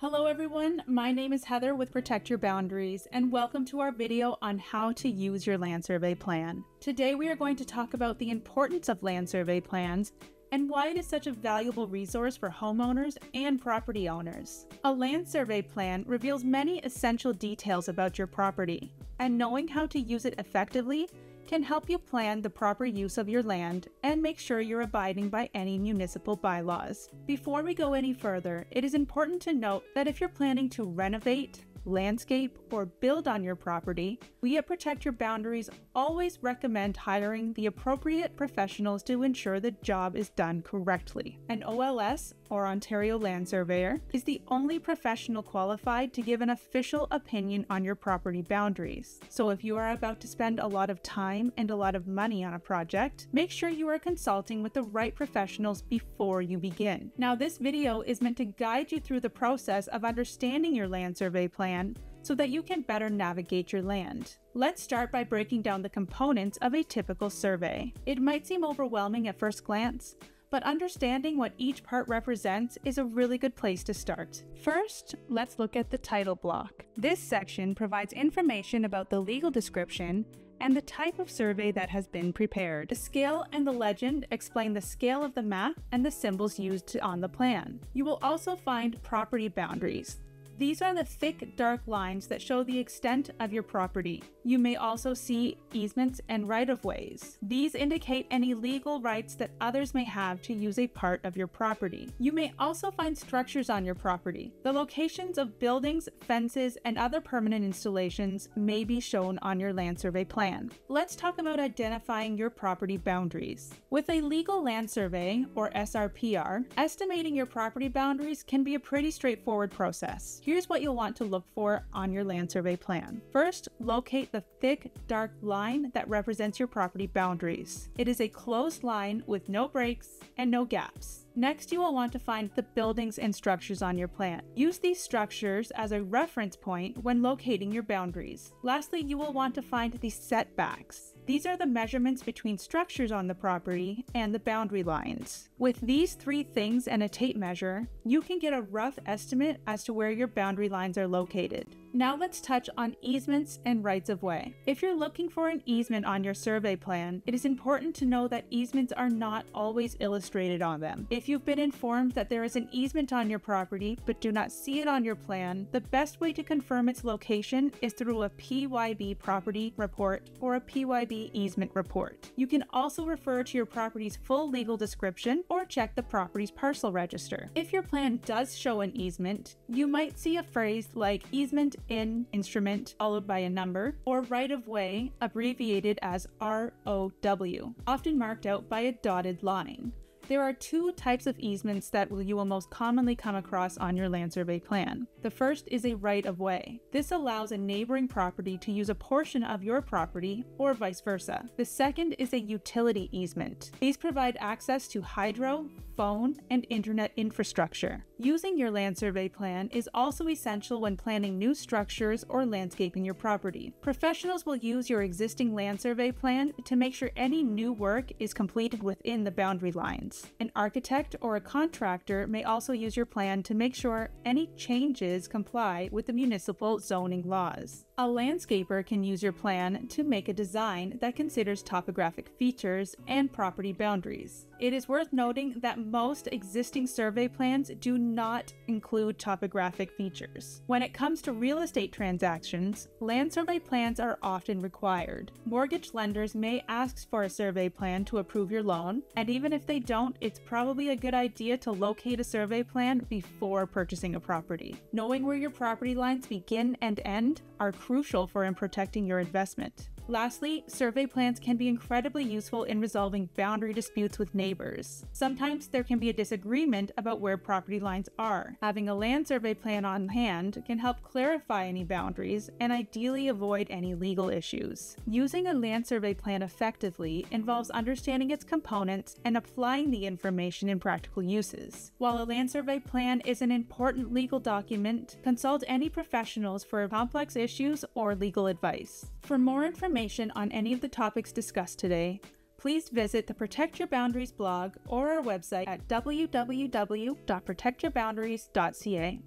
Hello everyone, my name is Heather with Protect Your Boundaries and welcome to our video on how to use your land survey plan. Today we are going to talk about the importance of land survey plans and why it is such a valuable resource for homeowners and property owners. A land survey plan reveals many essential details about your property, and knowing how to use it effectively can help you plan the proper use of your land and make sure you're abiding by any municipal bylaws. Before we go any further, it is important to note that if you're planning to renovate, landscape, or build on your property, we at Protect Your Boundaries always recommend hiring the appropriate professionals to ensure the job is done correctly. An OLS, or Ontario Land Surveyor, is the only professional qualified to give an official opinion on your property boundaries. So if you are about to spend a lot of time and a lot of money on a project, make sure you are consulting with the right professionals before you begin. Now, this video is meant to guide you through the process of understanding your land survey plan so that you can better navigate your land. Let's start by breaking down the components of a typical survey. It might seem overwhelming at first glance, but understanding what each part represents is a really good place to start. First, let's look at the title block. This section provides information about the legal description and the type of survey that has been prepared. The scale and the legend explain the scale of the map and the symbols used on the plan. You will also find property boundaries. These are the thick, dark lines that show the extent of your property. You may also see easements and right-of-ways. These indicate any legal rights that others may have to use a part of your property. You may also find structures on your property. The locations of buildings, fences, and other permanent installations may be shown on your land survey plan. Let's talk about identifying your property boundaries. With a legal land survey, or SRPR, estimating your property boundaries can be a pretty straightforward process. Here's what you'll want to look for on your land survey plan. First, locate the thick, dark line that represents your property boundaries. It is a closed line with no breaks and no gaps. Next, you will want to find the buildings and structures on your plan. Use these structures as a reference point when locating your boundaries. Lastly, you will want to find the setbacks. These are the measurements between structures on the property and the boundary lines. With these three things and a tape measure, you can get a rough estimate as to where your boundary lines are located. Now let's touch on easements and rights of way. If you're looking for an easement on your survey plan, it is important to know that easements are not always illustrated on them. If you've been informed that there is an easement on your property but do not see it on your plan, the best way to confirm its location is through a PYB property report or a PYB easement report. You can also refer to your property's full legal description or check the property's parcel register. If your plan does show an easement, you might see a phrase like easement in instrument followed by a number, or right of way, abbreviated as ROW, often marked out by a dotted line. There are two types of easements that you will most commonly come across on your land survey plan. The first is a right of way. This allows a neighboring property to use a portion of your property or vice versa. The second is a utility easement. These provide access to hydro, phone, and internet infrastructure. Using your land survey plan is also essential when planning new structures or landscaping your property. Professionals will use your existing land survey plan to make sure any new work is completed within the boundary lines. An architect or a contractor may also use your plan to make sure any changes comply with the municipal zoning laws. A landscaper can use your plan to make a design that considers topographic features and property boundaries. It is worth noting that most existing survey plans do not include topographic features. When it comes to real estate transactions, land survey plans are often required. Mortgage lenders may ask for a survey plan to approve your loan, and even if they don't, it's probably a good idea to locate a survey plan before purchasing a property. Knowing where your property lines begin and end are crucial for in protecting your investment. Lastly, survey plans can be incredibly useful in resolving boundary disputes with neighbors. Sometimes there can be a disagreement about where property lines are. Having a land survey plan on hand can help clarify any boundaries and ideally avoid any legal issues. Using a land survey plan effectively involves understanding its components and applying the information in practical uses. While a land survey plan is an important legal document, consult any professionals for complex issues or legal advice. For more information on any of the topics discussed today, please visit the Protect Your Boundaries blog or our website at www.protectyourboundaries.ca.